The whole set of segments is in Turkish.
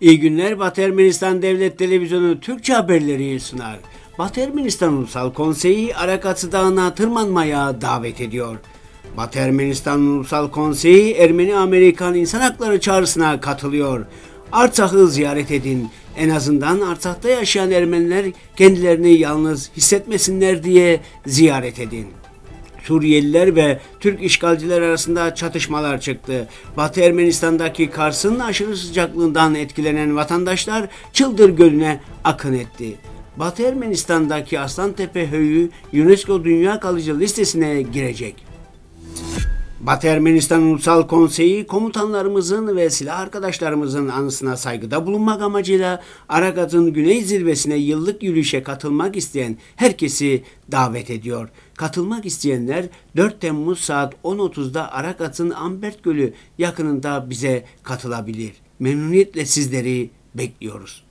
İyi günler Batı Ermenistan Devlet Televizyonu Türkçe haberleri sunar. Batı Ermenistan Ulusal Konseyi Arakatsı Dağı'na tırmanmaya davet ediyor. Batı Ermenistan Ulusal Konseyi Ermeni-Amerikan İnsan Hakları çağrısına katılıyor. Artsak'ı ziyaret edin. En azından Artsak'ta yaşayan Ermeniler kendilerini yalnız hissetmesinler diye ziyaret edin. Suriyeliler ve Türk işgalciler arasında çatışmalar çıktı. Batı Ermenistan'daki Kars'ın aşırı sıcaklığından etkilenen vatandaşlar Çıldır Gölü'ne akın etti. Batı Ermenistan'daki Aslantepe Höyü UNESCO Dünya Kalıcı listesine girecek. Batı Ermenistan Ulusal Konseyi komutanlarımızın ve silah arkadaşlarımızın anısına saygıda bulunmak amacıyla Aragat'ın Güney Zirvesi'ne yıllık yürüyüşe katılmak isteyen herkesi davet ediyor. Katılmak isteyenler 4 Temmuz saat 10.30'da Aragat'ın Ambert Gölü yakınında bize katılabilir. Memnuniyetle sizleri bekliyoruz.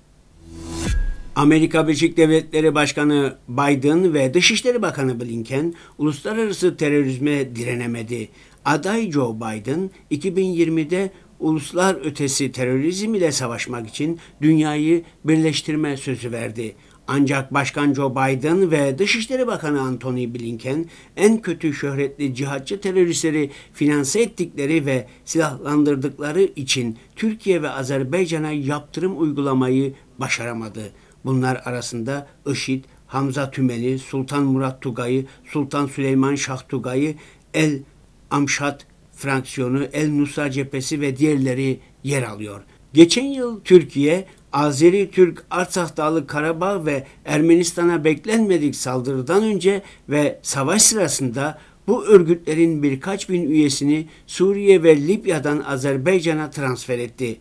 Amerika Birleşik Devletleri Başkanı Biden ve Dışişleri Bakanı Blinken uluslararası terörizme direnemedi. Aday Joe Biden 2020'de uluslar ötesi terörizm ile savaşmak için dünyayı birleştirme sözü verdi. Ancak Başkan Joe Biden ve Dışişleri Bakanı Antony Blinken en kötü şöhretli cihatçı teröristleri finanse ettikleri ve silahlandırdıkları için Türkiye ve Azerbaycan'a yaptırım uygulamayı başaramadı. Bunlar arasında IŞİD, Hamza Tümeni, Sultan Murat Tugay'ı, Sultan Süleyman Şah Tugay'ı, El Amşat fraksiyonu, El Nusra cephesi ve diğerleri yer alıyor. Geçen yıl Türkiye, Azeri Türk Artsakh Dağlı Karabağ ve Ermenistan'a beklenmedik saldırıdan önce ve savaş sırasında bu örgütlerin birkaç bin üyesini Suriye ve Libya'dan Azerbaycan'a transfer etti.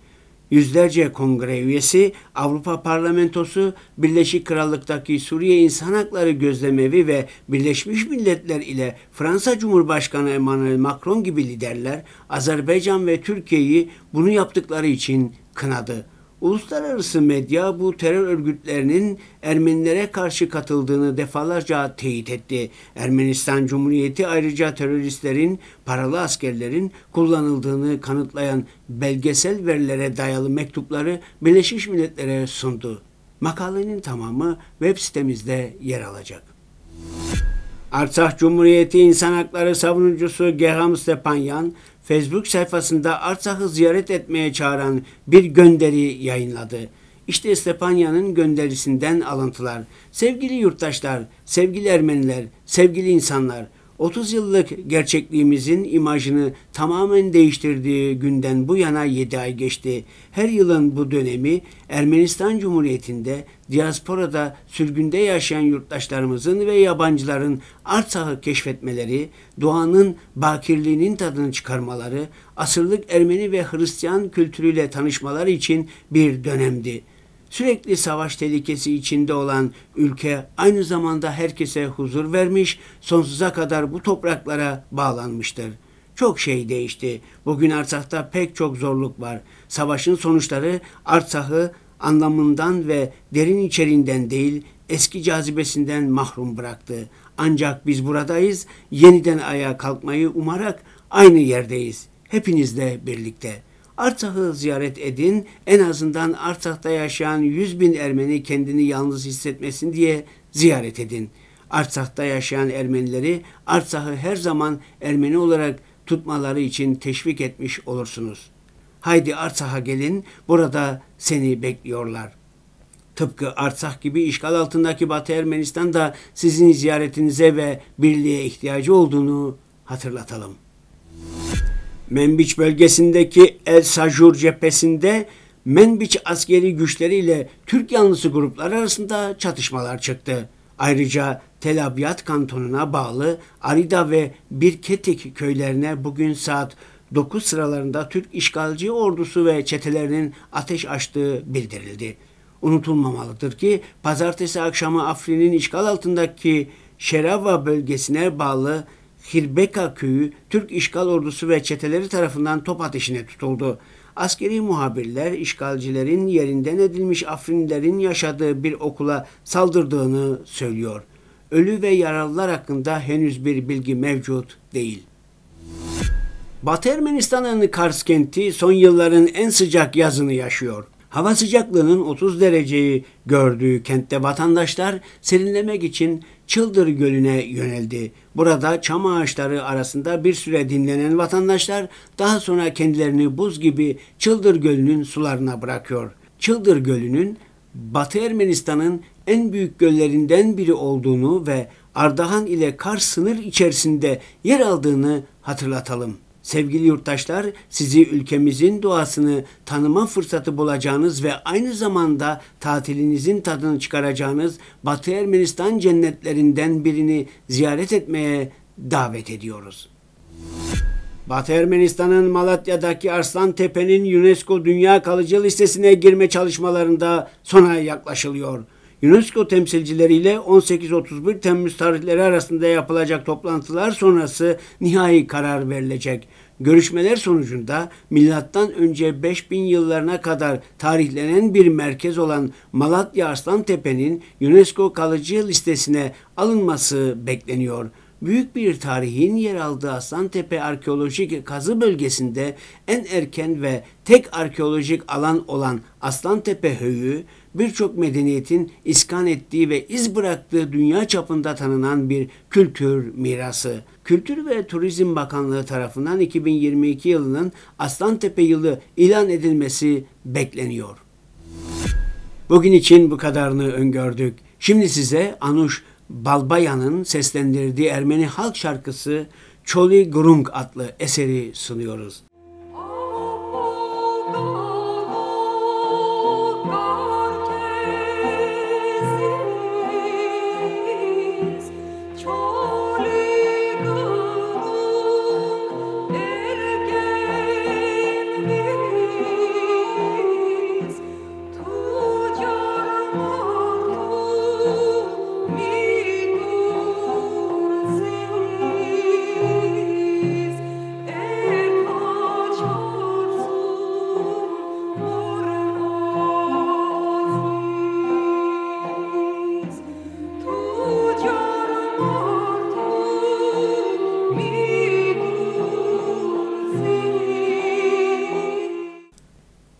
Yüzlerce kongre üyesi, Avrupa Parlamentosu, Birleşik Krallık'taki Suriye İnsan Hakları Gözlemevi ve Birleşmiş Milletler ile Fransa Cumhurbaşkanı Emmanuel Macron gibi liderler Azerbaycan ve Türkiye'yi bunu yaptıkları için kınadı. Uluslararası medya bu terör örgütlerinin Ermenilere karşı katıldığını defalarca teyit etti. Ermenistan Cumhuriyeti ayrıca teröristlerin, paralı askerlerin kullanıldığını kanıtlayan belgesel verilere dayalı mektupları Birleşmiş Milletler'e sundu. Makalenin tamamı web sitemizde yer alacak. Artsakh Cumhuriyeti İnsan Hakları Savunucusu Gerham Stepanyan, Facebook sayfasında Artsak'ı ziyaret etmeye çağıran bir gönderi yayınladı. İşte Stepanya'nın gönderisinden alıntılar. Sevgili yurttaşlar, sevgili Ermeniler, sevgili insanlar, 30 yıllık gerçekliğimizin imajını tamamen değiştirdiği günden bu yana 7 ay geçti. Her yılın bu dönemi Ermenistan Cumhuriyeti'nde diasporada sürgünde yaşayan yurttaşlarımızın ve yabancıların Artsak'ı keşfetmeleri, doğanın bakirliğinin tadını çıkarmaları, asırlık Ermeni ve Hristiyan kültürüyle tanışmaları için bir dönemdi sürekli savaş tehlikesi içinde olan ülke aynı zamanda herkese huzur vermiş, sonsuza kadar bu topraklara bağlanmıştır. Çok şey değişti. Bugün Artsak'ta pek çok zorluk var. Savaşın sonuçları Artsak'ı anlamından ve derin içeriğinden değil, eski cazibesinden mahrum bıraktı. Ancak biz buradayız, yeniden ayağa kalkmayı umarak aynı yerdeyiz. Hepinizle birlikte.'' Artsak'ı ziyaret edin. En azından Artsak'ta yaşayan 100 bin Ermeni kendini yalnız hissetmesin diye ziyaret edin. Artsak'ta yaşayan Ermenileri Artsak'ı her zaman Ermeni olarak tutmaları için teşvik etmiş olursunuz. Haydi Artsak'a gelin, burada seni bekliyorlar. Tıpkı Artsak gibi işgal altındaki Batı Ermenistan da sizin ziyaretinize ve birliğe ihtiyacı olduğunu hatırlatalım. Menbiç bölgesindeki El Sajur cephesinde Menbiç askeri güçleriyle Türk yanlısı gruplar arasında çatışmalar çıktı. Ayrıca Tel Abyad kantonuna bağlı Arida ve Birketik köylerine bugün saat 9 sıralarında Türk işgalci ordusu ve çetelerinin ateş açtığı bildirildi. Unutulmamalıdır ki pazartesi akşamı Afrin'in işgal altındaki Şerava bölgesine bağlı Hirbeka köyü Türk işgal ordusu ve çeteleri tarafından top ateşine tutuldu. Askeri muhabirler işgalcilerin yerinden edilmiş Afrinlerin yaşadığı bir okula saldırdığını söylüyor. Ölü ve yaralılar hakkında henüz bir bilgi mevcut değil. Batı Ermenistan'ın Kars kenti son yılların en sıcak yazını yaşıyor. Hava sıcaklığının 30 dereceyi gördüğü kentte vatandaşlar serinlemek için Çıldır Gölü'ne yöneldi. Burada çam ağaçları arasında bir süre dinlenen vatandaşlar daha sonra kendilerini buz gibi Çıldır Gölü'nün sularına bırakıyor. Çıldır Gölü'nün Batı Ermenistan'ın en büyük göllerinden biri olduğunu ve Ardahan ile Kars sınır içerisinde yer aldığını hatırlatalım. Sevgili yurttaşlar, sizi ülkemizin doğasını tanıma fırsatı bulacağınız ve aynı zamanda tatilinizin tadını çıkaracağınız Batı Ermenistan cennetlerinden birini ziyaret etmeye davet ediyoruz. Batı Ermenistan'ın Malatya'daki Arslan Tepe'nin UNESCO Dünya Kalıcı Listesi'ne girme çalışmalarında sona yaklaşılıyor. UNESCO temsilcileriyle 18-31 Temmuz tarihleri arasında yapılacak toplantılar sonrası nihai karar verilecek. Görüşmeler sonucunda milattan önce 5000 yıllarına kadar tarihlenen bir merkez olan Malatya Arslan Tepe'nin UNESCO kalıcı listesine alınması bekleniyor büyük bir tarihin yer aldığı Aslantepe arkeolojik kazı bölgesinde en erken ve tek arkeolojik alan olan Aslantepe Höyü, birçok medeniyetin iskan ettiği ve iz bıraktığı dünya çapında tanınan bir kültür mirası. Kültür ve Turizm Bakanlığı tarafından 2022 yılının Aslantepe yılı ilan edilmesi bekleniyor. Bugün için bu kadarını öngördük. Şimdi size Anuş Balbaya'nın seslendirdiği Ermeni halk şarkısı Çoli Grung adlı eseri sunuyoruz.